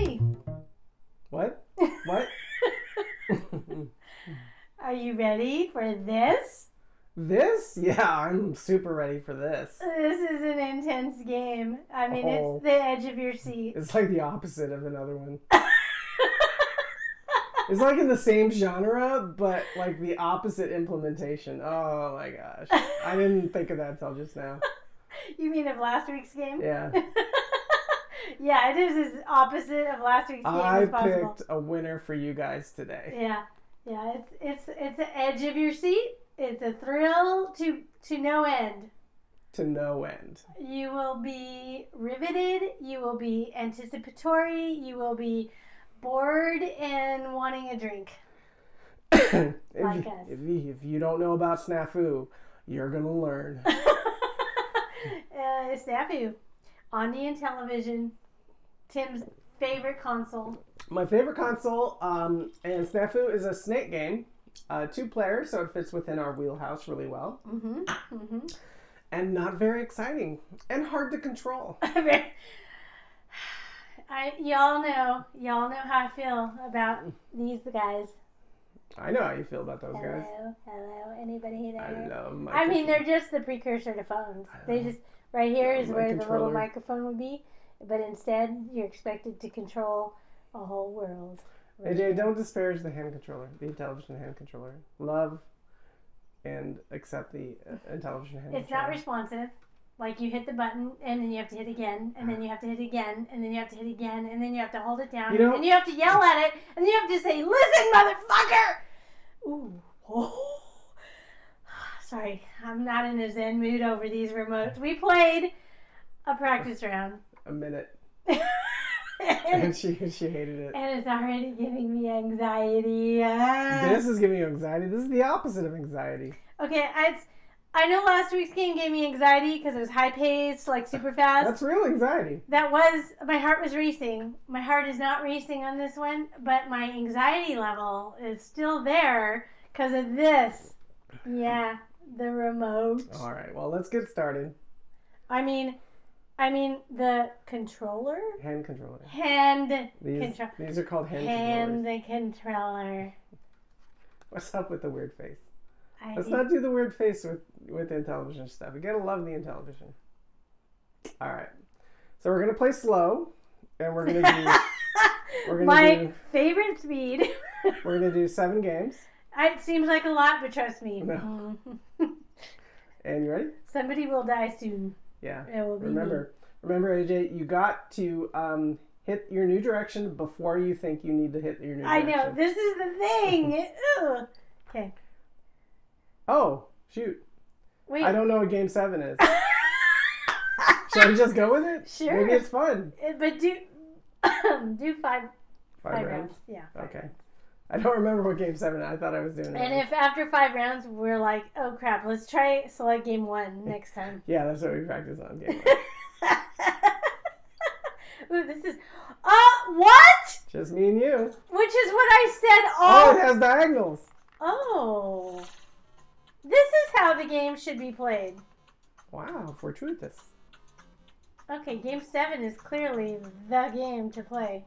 happy. What? What? Are you ready for this? this? Yeah, I'm super ready for this. This is an intense game. I mean, Oh. it's the edge of your seat. It's like the opposite of another one. It's like in the same genre, but like the opposite implementation. Oh my gosh. I didn't think of that till just now. you mean of last week's game? Yeah. yeah, it is as opposite of last week's game I as possible. picked a winner for you guys today. Yeah, yeah. It's it's it's the edge of your seat. It's a thrill to to no end. To no end. You will be riveted. You will be anticipatory. You will be bored and wanting a drink. if, Like us. if, you, if you don't know about Snafu, you're gonna learn. uh, Snafu, on the Intellivision, Tim's favorite console. My favorite console, um, and Snafu is a snake game. Uh, two players, so it fits within our wheelhouse really well. Mm-hmm. Mm-hmm. And not very exciting. And hard to control. I y'all know y'all know how I feel about these guys. I know how you feel about those guys. Hello, hello, anybody I there? love my I mean, they're just the precursor to phones. They just right here is where the little microphone would be, but instead you're expected to control a whole world. AJ, don't disparage the hand controller, the intelligent hand controller. Love and accept the uh, Intellivision hand It's not responsive. Like you hit the button and then you have to hit again, and then you have to hit again, and then you have to hit again, and then you have to hold it down, You know- and you have to yell at it, and you have to say, "Listen, motherfucker!" Ooh. Oh. Sorry, I'm not in a zen mood over these remotes. We played a practice round, a minute. and, And she, she hated it. and it's already giving me anxiety. Ah. This is giving you anxiety. This is the opposite of anxiety. Okay, I, I know last week's game gave me anxiety because it was high paced, like super fast. That's real anxiety. That was my heart was racing. My heart is not racing on this one, but my anxiety level is still there because of this. Yeah, the remote. All right, well, let's get started. I mean, I mean the controller, Hand controller. hand, These, Control- these are called hand, hand controllers. the controller. What's up with the weird face? I Let's not do the weird face with with the Intellivision stuff. You gotta love the Intellivision. All right, so we're gonna play slow, and we're gonna do we're gonna my do favorite speed. we're gonna do seven games. it seems like a lot, but trust me, No. Mm-hmm. And you ready? somebody will die soon. Yeah. It will be me. Remember, remember, AJ, you got to um, hit your new direction before you think you need to hit your new I direction. I know this is the thing. Okay, Oh, shoot! wait. I don't know what Game Seven is. Should we just go with it? Sure. Maybe it's fun. Uh, But do do five Five, five rounds. rounds. Yeah. five Okay. rounds. I don't remember what Game Seven. I thought I was doing. And if after five rounds we're like, oh crap, let's try select game one next time. yeah, that's what we practice on Game. One. Ooh, this is. Uh, what? just me and you. Which is what I said All. Oh, it has diagonals. Oh. This is how the game should be played. Wow, fortuitous. Okay, game seven is clearly the game to play.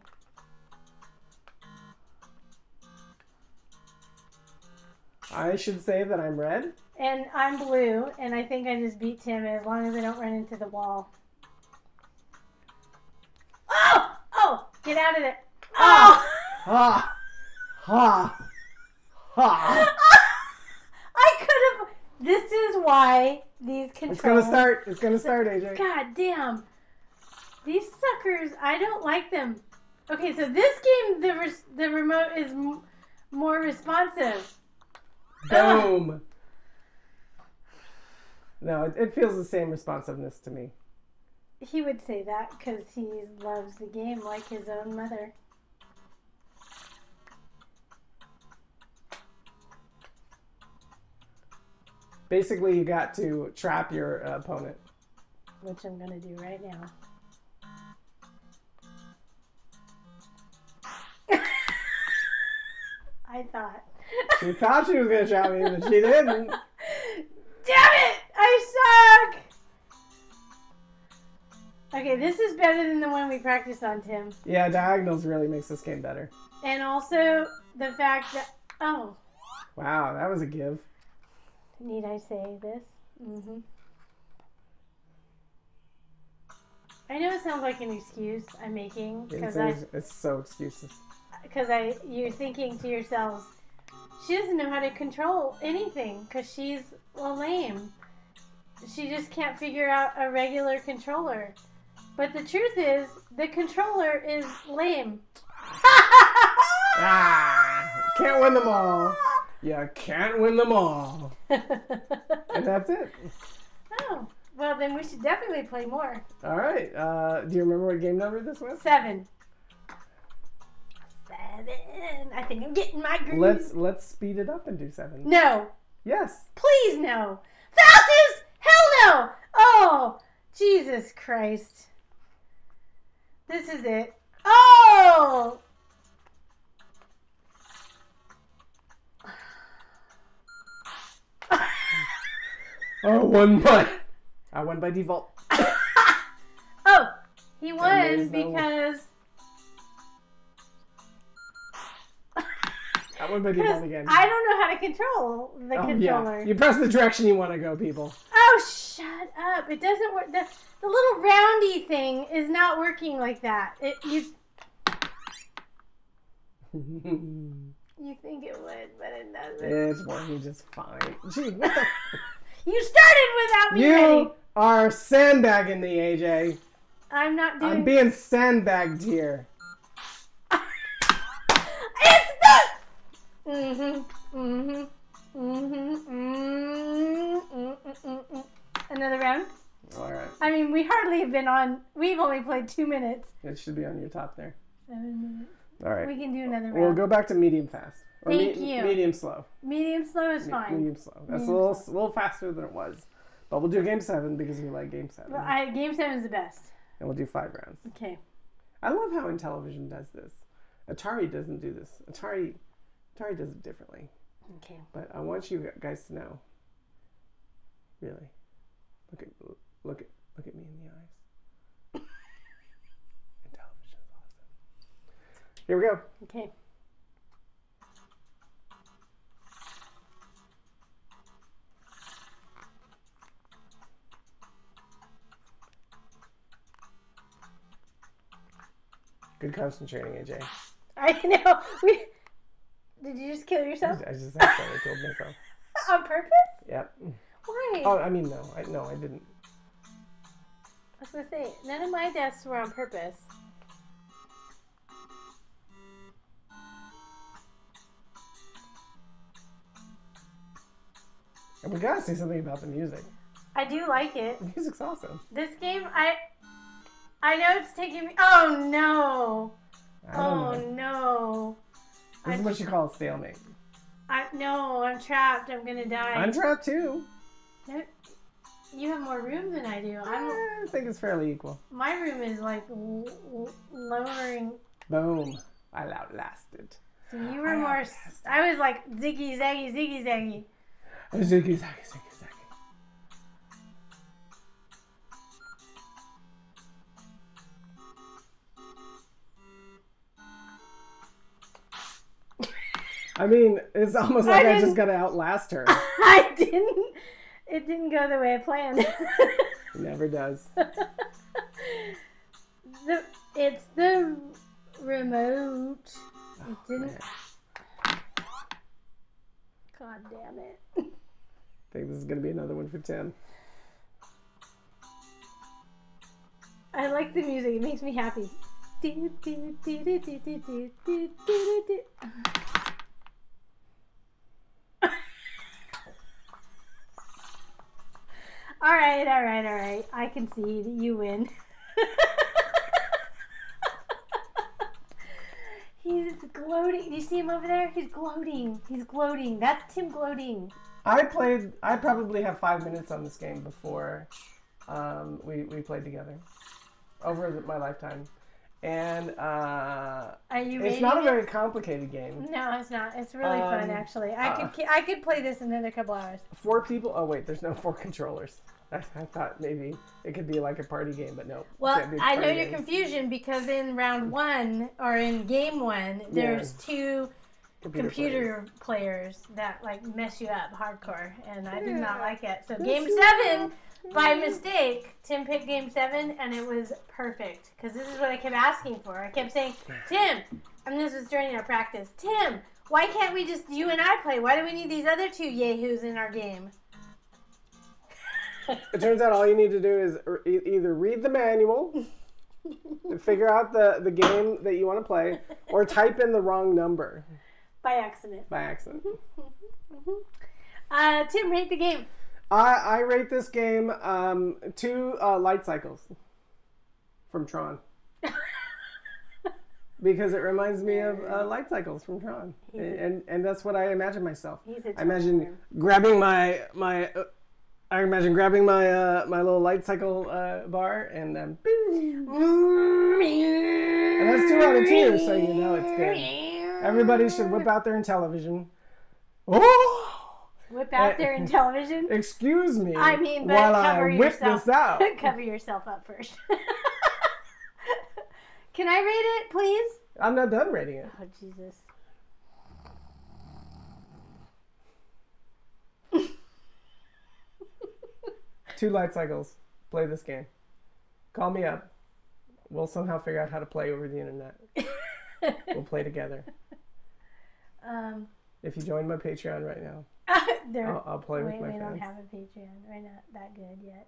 I should say that I'm red. And I'm blue, and I think I just beat Tim as long as I don't run into the wall. Oh! Oh! Get out of it! Ah! Oh! Ha! Ha! Ha! I could have. This is why these controls. It's gonna start. It's gonna start, AJ. God damn! These suckers, I don't like them. Okay, so this game, the the remote is m- more responsive. Boom. No, it, it feels the same responsiveness to me. He would say that because he loves the game like his own mother. Basically, you got to trap your uh, opponent. which I'm gonna do right now. I thought. She thought she was gonna trap me, but she didn't. Damn it! I suck! Okay, this is better than the one we practiced on, Tim. Yeah, diagonals really makes this game better. And also the fact that oh, Wow, that was a give. need I say this? Mm-hmm. I know it sounds like an excuse I'm making because I it's so excuses. because I you're thinking to yourselves, she doesn't know how to control anything because she's well lame. She just can't figure out a regular controller. But the truth is, the controller is lame. Ah, can't win them all. You can't win them all. And that's it. oh, well then we should definitely play more. All right. Uh, do you remember what game number this was? Seven. Seven. I think I'm getting my groove. Let's let's speed it up and do seven. No. Yes. Please no. Faustus! Hell no! Oh, Jesus Christ. This is it. Oh! Oh, one by. I won by default. oh, he won no- because I won by because default again. I don't know how to control the oh, controller. yeah. You press the direction you want to go, people. Oh, shut up! It doesn't work. The, the little roundy thing is not working like that. It you you think it would, but it doesn't. it's working just fine. Gee, what the? You started without me ready. You are sandbagging me, AJ. I'm not doing. I'm being sandbagged here. it's the. Mm-hmm. Mm-hmm. Mm-hmm. Mm-hmm. Mm-hmm. Another round. All right. I mean, we hardly have been on. We've only played two minutes. It should be on your top there. Seven minutes. All right. We can do another round. We'll go back to medium fast. Or Thank you. Medium slow. Medium slow is Me- fine. Medium slow. That's Medium a little, a little faster than it was. But we'll do game seven because we like game seven. Well, I, game seven is the best. and we'll do five rounds. Okay. I love how Intellivision does this. Atari doesn't do this. Atari, Atari does it differently. Okay. But I want you guys to know. Really, look at look at look at me in the eyes. Is awesome. Here we go. Okay. Good concentrating, AJ. I know. We. Did you just kill yourself I just accidentally killed myself. on purpose? Yep. Why? Oh, I mean, no, I no, I didn't. I was gonna say none of my deaths were on purpose. And we gotta say something about the music. I do like it. The music's awesome. This game, I. I know it's taking me. Oh no! Oh know. no! This is what you call a stalemate. I no, I'm trapped. I'm gonna die. I'm trapped too. You have more room than I do. I'm. Eh, I think it's fairly equal. My room is like lowering. Boom. I outlasted. So you were more. s- I was like ziggy zaggy ziggy zaggy. Ziggy, zaggy, ziggy, I mean, it's almost like I, didn't- just gotta outlast her. I didn't. It didn't go the way I planned. It never does. the it's the remote. Oh, it Oh, didn't. man. God damn it. I think this is gonna be another one for Tim. I like the music. It makes me happy. Do, do, do, do, do, do, do, do, do, do. All right, all right, all right. I concede. You win. He's gloating. You see him over there? He's gloating. He's gloating. That's Tim gloating. I played. I probably have five minutes on this game before um, we we played together over my lifetime, and uh, it's not a it? very complicated game. No, it's not. It's really fun, Um, actually. I uh, could I could play this in another couple hours. Four people. Oh wait, there's no four controllers. I, I thought maybe it could be like a party game, but no. Well, I know your games. confusion because in round one or in game one, there's two computer players that like mess you up hardcore, and I did not like it. So game seven. By mistake, Tim picked game seven, and it was perfect because this is what I kept asking for. I kept saying, Tim, and this was during our practice. Tim, why can't we just you and I play? Why do we need these other two yahoos in our game? It turns out all you need to do is e- either read the manual, figure out the, the game that you want to play, or type in the wrong number By accident. by accident. Uh, Tim, rate the game. I, I rate this game um, two uh, light cycles from Tron. because it reminds me of uh, light cycles from Tron, He's a- and and that's what I imagine myself. I imagine grabbing my my. Uh, I imagine grabbing my uh, my little light cycle uh, bar and then. boom, And that's two out of two, so you know it's good. Everybody should whip out their Intellivision. Oh, Whip out there in television. excuse me. I mean, but while cover I whip yourself. this out. cover yourself up first. Can I rate it, please? I'm not done rating it. Oh Jesus. Two light cycles. Play this game. Call me up. We'll somehow figure out how to play over the internet. We'll play together. um, If you join my Patreon right now, there. I'll, I'll play wait, with my we don't have a Patreon. We're not that good yet.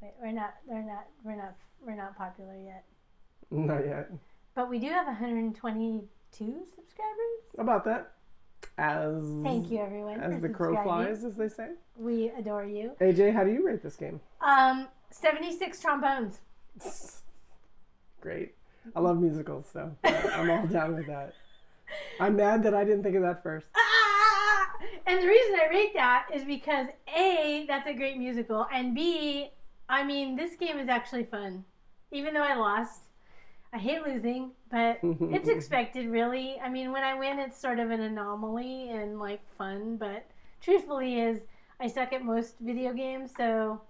Wait, we're not. They're not. We're not. We're not popular yet. Not yet. But we do have 122 subscribers. About that. As Thank you, everyone. As the crow flies, as they say. We adore you. AJ, how do you rate this game? Um, 76 trombones. Great. I love musicals, so I'm all down with that. I'm mad that I didn't think of that first. And the reason I rate that is because A, that's a great musical, and B, I mean, this game is actually fun. Even though I lost, I hate losing, but it's expected, really. I mean, when I win, it's sort of an anomaly and like fun, but truthfully, is I suck at most video games, so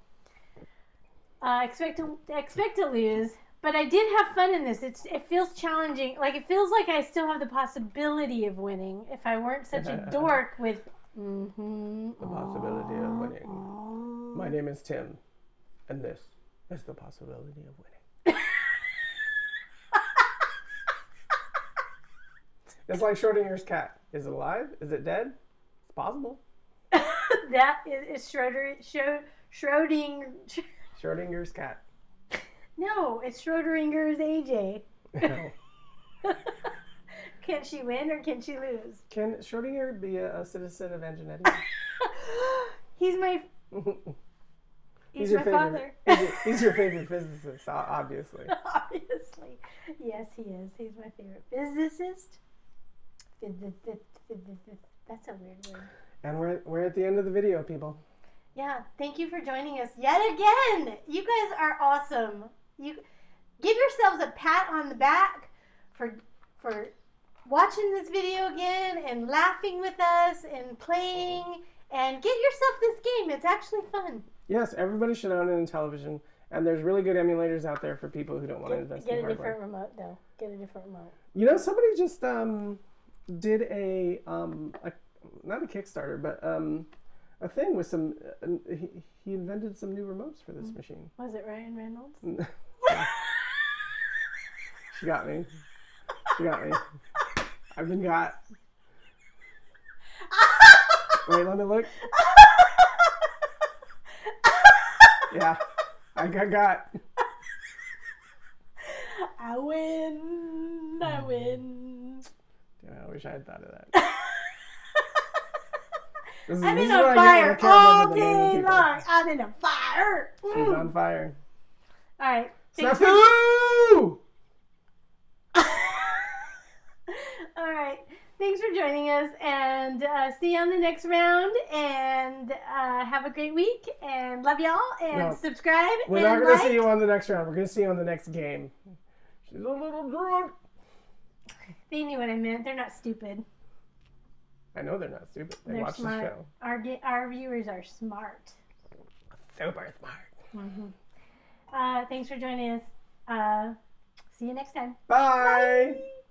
uh, expect to expect to lose. But I did have fun in this. It's it feels challenging. Like it feels like I still have the possibility of winning if I weren't such a dork with. Mm-hmm, The possibility of winning. My name is Tim, and this is the possibility of winning. It's like Schrodinger's cat. Is it alive? Is it dead? It's possible. that is, is Schroeder. Schro, Schroding. Schrodinger's cat. No, it's Schrodinger's AJ. Can she win or can she lose? Can Schrodinger be a, a citizen of Angenetti? he's my. He's, my father. He's your, he's your favorite physicist, obviously. Obviously, yes, he is. He's my favorite. Physicist. That's a weird word. And we're, we're at the end of the video, people. Yeah, thank you for joining us yet again. You guys are awesome. You give yourselves a pat on the back for for watching this video again and laughing with us and playing and get yourself this game. It's actually fun. Yes, everybody should own a Intellivision, and there's really good emulators out there for people who don't want to Get, invest get in a hardware. different remote though. Get a different remote. You know, somebody just um, did a, um, a not a Kickstarter, but um, a thing with some. Uh, he, he invented some new remotes for this Mm. machine. Was it Ryan Reynolds? She got me. She got me. I've been got. Wait, let me look. Yeah, I got got. I win. I win. Damn, I wish I had thought of that. This is, I'm in a I get when I fire all remember the name of day long. I'm in a fire. She's Mm. on fire. All right. Thanks Snafu! All right. Thanks for joining us, and uh, see you on the next round. And uh, have a great week, and love y'all, and no, subscribe. We're and not going like. to see you on the next round. We're going to see you on the next game. She's a little drunk. They knew what I meant. They're not stupid. I know they're not stupid. They are watch smart. the show. Our our viewers are smart. Super smart. Mm -hmm. uh, thanks for joining us. Uh, see you next time. Bye. Bye.